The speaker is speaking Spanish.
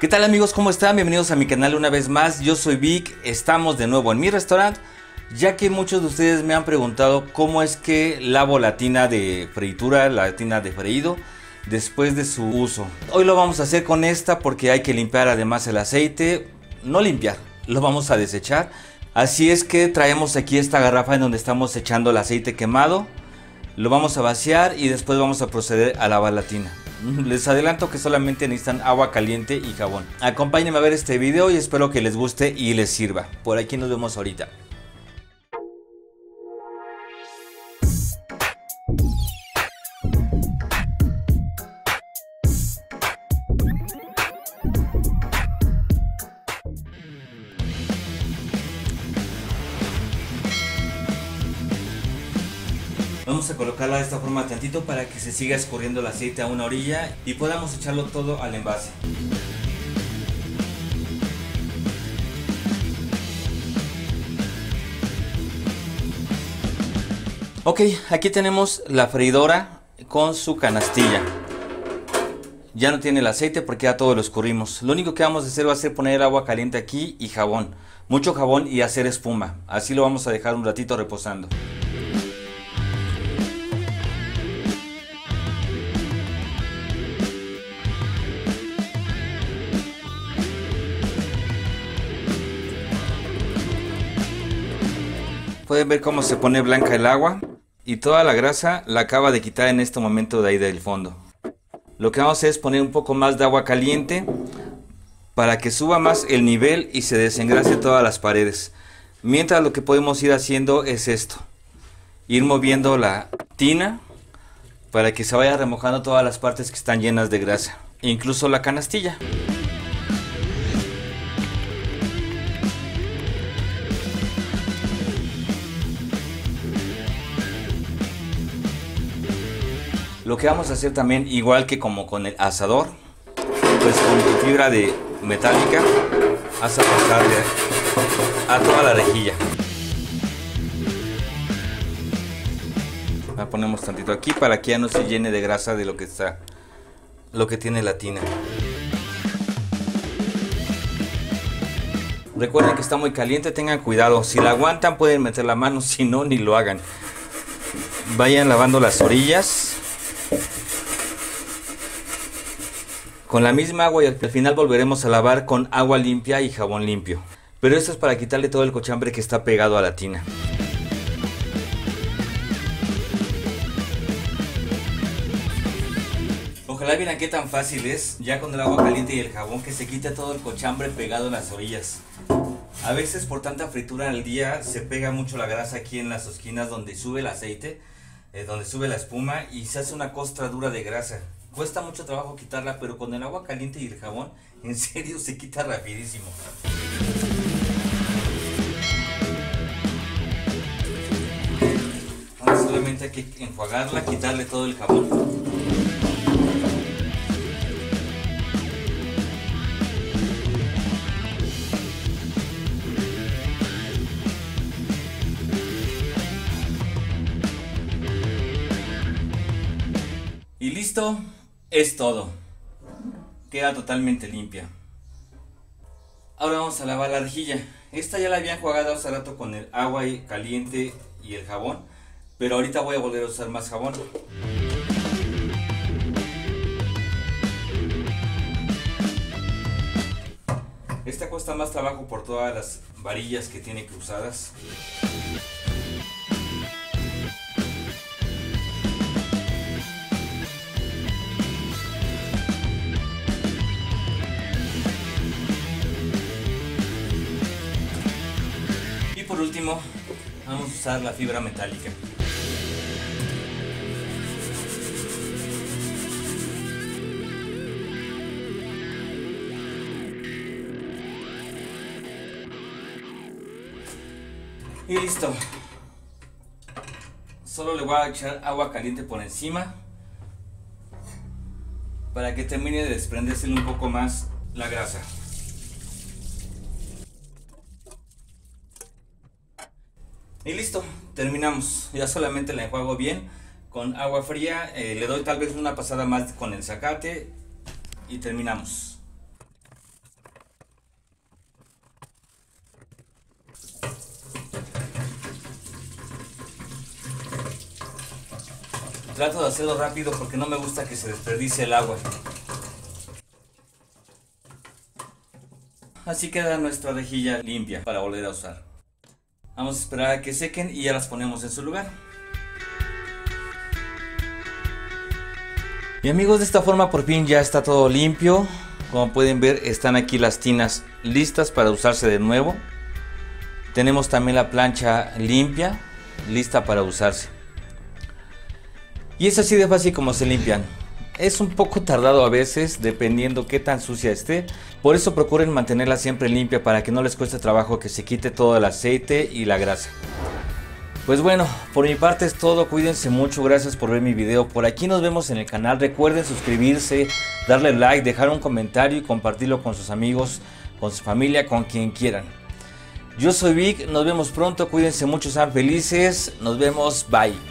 ¿Qué tal amigos? ¿Cómo están? Bienvenidos a mi canal una vez más. Yo soy Vic, estamos de nuevo en mi restaurante, ya que muchos de ustedes me han preguntado cómo es que la tina de fritura, la tina de freído, después de su uso. Hoy lo vamos a hacer con esta porque hay que limpiar además el aceite, no limpiar, lo vamos a desechar. Así es que traemos aquí esta garrafa en donde estamos echando el aceite quemado, lo vamos a vaciar y después vamos a proceder a lavar la tina. Les adelanto que solamente necesitan agua caliente y jabón. Acompáñenme a ver este video y espero que les guste y les sirva. Por aquí nos vemos ahorita. Vamos a colocarla de esta forma tantito para que se siga escurriendo el aceite a una orilla y podamos echarlo todo al envase. Ok, aquí tenemos la freidora con su canastilla. Ya no tiene el aceite porque ya todo lo escurrimos. Lo único que vamos a hacer va a ser poner agua caliente aquí y jabón. Mucho jabón y hacer espuma. Así lo vamos a dejar un ratito reposando. Pueden ver cómo se pone blanca el agua y toda la grasa la acaba de quitar en este momento de ahí del fondo. Lo que vamos a hacer es poner un poco más de agua caliente para que suba más el nivel y se desengrase todas las paredes. Mientras lo que podemos ir haciendo es esto. Ir moviendo la tina para que se vaya remojando todas las partes que están llenas de grasa. Incluso la canastilla. Lo que vamos a hacer también, igual que como con el asador, pues con fibra de metálica, vas a pasarle a toda la rejilla. La ponemos tantito aquí para que ya no se llene de grasa de lo que está, lo que tiene la tina. Recuerden que está muy caliente, tengan cuidado. Si la aguantan pueden meter la mano, si no, ni lo hagan. Vayan lavando las orillas Con la misma agua y al final volveremos a lavar con agua limpia y jabón limpio. Pero esto es para quitarle todo el cochambre que está pegado a la tina. Ojalá vieran qué tan fácil es, ya con el agua caliente y el jabón, que se quite todo el cochambre pegado en las orillas. A veces por tanta fritura al día se pega mucho la grasa aquí en las esquinas donde sube el aceite, eh, donde sube la espuma y se hace una costra dura de grasa. Cuesta mucho trabajo quitarla, pero con el agua caliente y el jabón, en serio se quita rapidísimo. Ahora solamente hay que enjuagarla, quitarle todo el jabón. Y listo, es todo. Queda totalmente limpia. Ahora vamos a lavar la rejilla. Esta ya la había enjuagado hace rato con el agua caliente y el jabón. Pero ahorita voy a volver a usar más jabón. Esta cuesta más trabajo por todas las varillas que tiene cruzadas. Por último, vamos a usar la fibra metálica. Y listo. Solo le voy a echar agua caliente por encima para que termine de desprenderse un poco más la grasa. Y listo, terminamos. Ya solamente la enjuago bien con agua fría. Eh, le doy tal vez una pasada más con el zacate y terminamos. Trato de hacerlo rápido porque no me gusta que se desperdicie el agua. Así queda nuestra rejilla limpia para volver a usar. Vamos a esperar a que sequen y ya las ponemos en su lugar. Y amigos, de esta forma por fin ya está todo limpio. Como pueden ver, están aquí las tinas listas para usarse de nuevo. Tenemos también la plancha limpia, lista para usarse. Y es así de fácil como se limpian. Es un poco tardado a veces, dependiendo qué tan sucia esté. Por eso procuren mantenerla siempre limpia para que no les cueste trabajo que se quite todo el aceite y la grasa. Pues bueno, por mi parte es todo, cuídense mucho, gracias por ver mi video. Por aquí nos vemos en el canal, recuerden suscribirse, darle like, dejar un comentario y compartirlo con sus amigos, con su familia, con quien quieran. Yo soy Vic, nos vemos pronto, cuídense mucho, sean felices, nos vemos, bye.